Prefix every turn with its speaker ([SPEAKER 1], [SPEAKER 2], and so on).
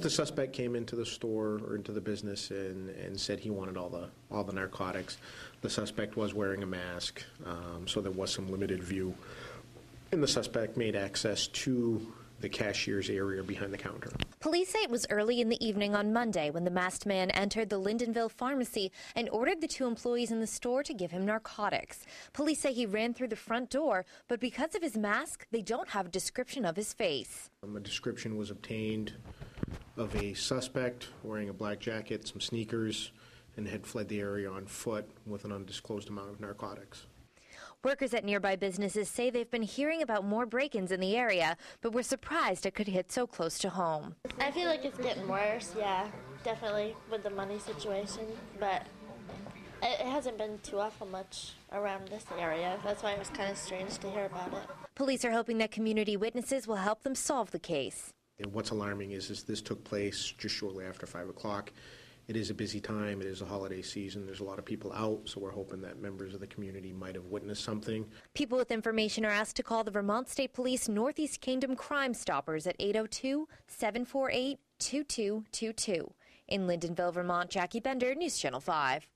[SPEAKER 1] The suspect came into the store or into the business and, and said he wanted all the all the narcotics. The suspect was wearing a mask, um, so there was some limited view. And the suspect made access to the cashier's area behind the counter.
[SPEAKER 2] Police say it was early in the evening on Monday when the masked man entered the Lyndonville pharmacy and ordered the two employees in the store to give him narcotics. Police say he ran through the front door, but because of his mask, they don't have a description of his face.
[SPEAKER 1] Um, a description was obtained of a suspect wearing a black jacket, some sneakers, and had fled the area on foot with an undisclosed amount of narcotics.
[SPEAKER 2] Workers at nearby businesses say they've been hearing about more break ins in the area, but were surprised it could hit so close to home.
[SPEAKER 3] I feel like it's getting worse, yeah, definitely with the money situation, but it hasn't been too awful much around this area. That's why it was kind of strange to hear about it.
[SPEAKER 2] Police are hoping that community witnesses will help them solve the case.
[SPEAKER 1] And what's alarming is, is this took place just shortly after 5 o'clock. It is a busy time. It is a holiday season. There's a lot of people out, so we're hoping that members of the community might have witnessed something.
[SPEAKER 2] People with information are asked to call the Vermont State Police Northeast Kingdom Crime Stoppers at 802 748 2222. In Lyndonville, Vermont, Jackie Bender, News Channel 5.